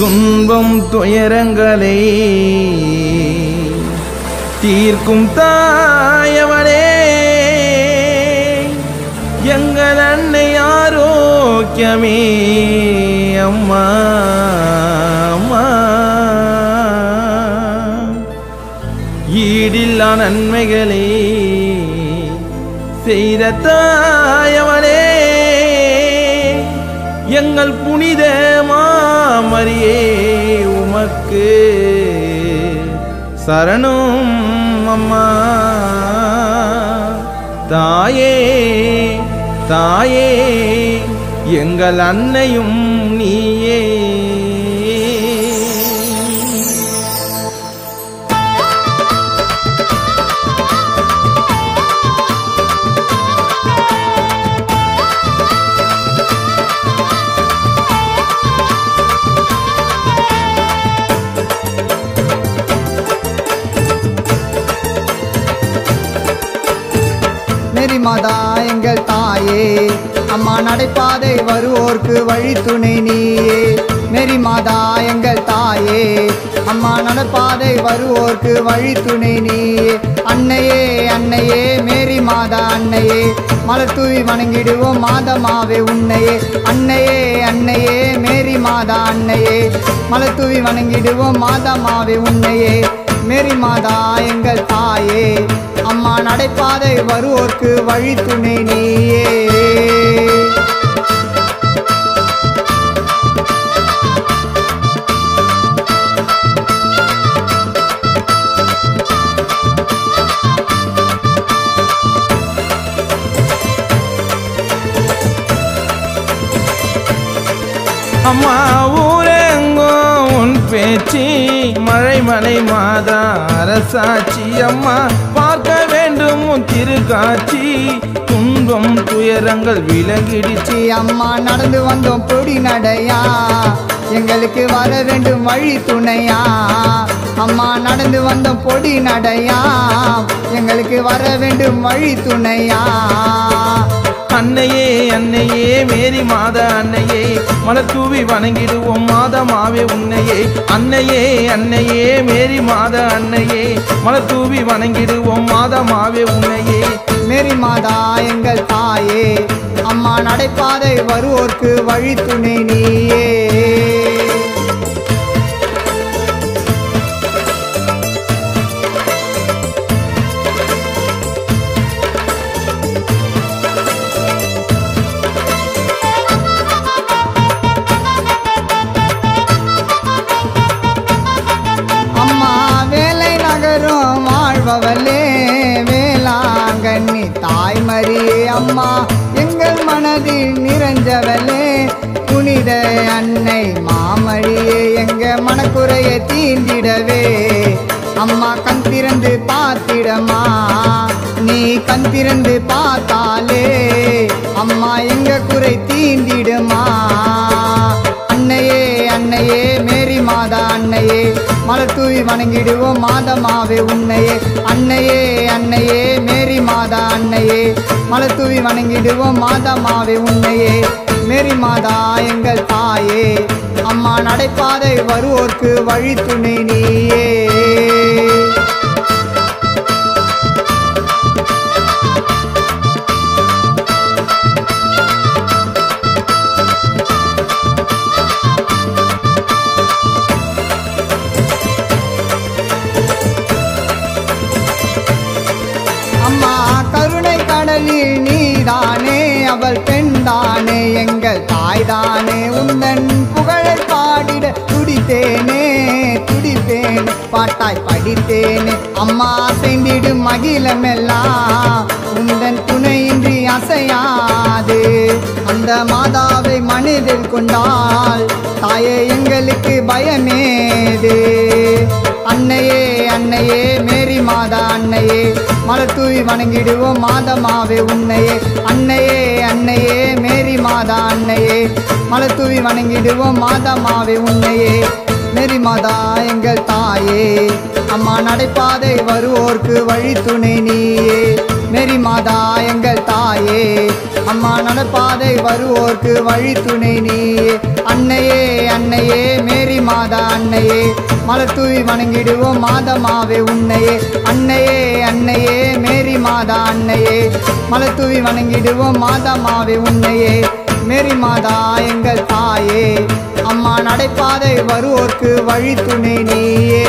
துன்பம் துயரங்களை தீர்க்கும் தாயவனே எங்கள் அன்னை ஆரோக்கியமே அம்மா அம்மா. ஈடில்லா நன்மைகளே செய்த தாயவனே எங்கள் புனிதமா தாமரியே உமக்கு சரணம் அம்மா. தாயே தாயே எங்கள் அன்னையும் நீயே. மேரி எங்கள் தாயே. அம்மா நடைபாதை வருவோர்க்கு வழி துணை நீயே. மேரி மாதா எங்கள் தாயே. அம்மா நடப்பாதை வருவோர்க்கு வழி துணை நீயே. அன்னையே அன்னையே மேரி மாதா அன்னையே. மலர் தூவி வணங்கிடுவோம் மாதமாவே உன்னையே. அன்னையே அன்னையே மேரி மாதா அன்னையே. மலர் தூவி வணங்கிடுவோம் மாதமாவே உன்னையே. மேரி மாதா எங்கள் தாயே. அம்மா நடைபாதை வருவோர்க்கு வழி துணை நீயே. அம்மா பேச்சு மழை மலை மாதா அரசாட்சி அம்மா பார்க்க வேண்டும் உன் திருக்காட்சி. துன்பம் துயரங்கள் விலகிடுச்சு. அம்மா நடந்து வந்தோம் பொடி நடையா. எங்களுக்கு வர வேண்டும் வழி துணையா. அம்மா நடந்து வந்தோம் பொடி நடையா. எங்களுக்கு வர வேண்டும் வழி துணையா. அன்னையே அன்னையே மேரி மாதா அன்னையே மலர்தூவி வணங்கிடுவோம் மாதமாவே உன்னையே. அன்னையே அன்னையே மேரி மாதா அன்னையே மலர்தூவி வணங்கிடுவோம் மாதமாவே உன்னையே. மேரி மாதா எங்கள் தாயே அம்மா நடைபாதை வருவோர்க்கு வழி துணை நீயே. நகரும் வாழ்பவளே வேளாங்கண்ணி தாய்மரியே அம்மா எங்கள் மனதில் நிறைஞ்சவளே புனித அன்னை மாமழியே எங்க மனக்குறையை தீண்டிடவே. அம்மா கண் திறந்து பார்த்திடமா நீ கண் திறந்து பார்த்தாலே. மலர் தூவி வணங்கிடுவோம். மாதமாவே உன்னையே அன்னையே அன்னையே. மேரி மாதா அன்னையே. மலர் தூவி வணங்கிடுவோம். மாதமாவே உன்னையே. மேரி மாதா எங்கள் தாயே. அம்மா நடைபாதை வருவோர்க்கு வழி துணை நீயே. தாய்தானே உந்தன் புகழை பாடிட துடித்தேனே துடித்தேன் பாட்டாய் படித்தேனே அம்மா சென்றிடும் மகிழமெல்லாம். உந்தன் துணையின்றி அசையாது. அந்த மாதாவை மனதில் கொண்டால் தாயே எங்களுக்கு பயமேது. அன்னையே அன்னையே மேரி மாதா அன்னையே. மலர் தூவி வணங்கிடுவோம் மாதமாவே உன்னையே. அன்னையே அன்னையே மேரி மாதா அன்னையே. மலர் தூவி வணங்கிடுவோம் மாதமாவே உன்னையே. மேரி மாதா எங்கள் தாயே. அம்மா நடைபாதை வருவோர்க்கு வழி துணை நீயே. மேரி மாதா எங்கள் தாயே. அம்மா நடைபாதை வருவோர்க்கு வழி துணை நீயே. அன்னையே அன்னையே மேரி மாதா அன்னையே. மலர் தூவி வணங்கிடுவோம் மாதமாவே உன்னையே. அன்னையே அன்னையே மேரி மாதா அன்னையே. மலர் தூவி வணங்கிடுவோம் மாதமாவே உன்னையே. மேரி மாதா எங்கள் தாயே. அம்மா நடைபாதை வருவோர்க்கு வழி துணை நீயே.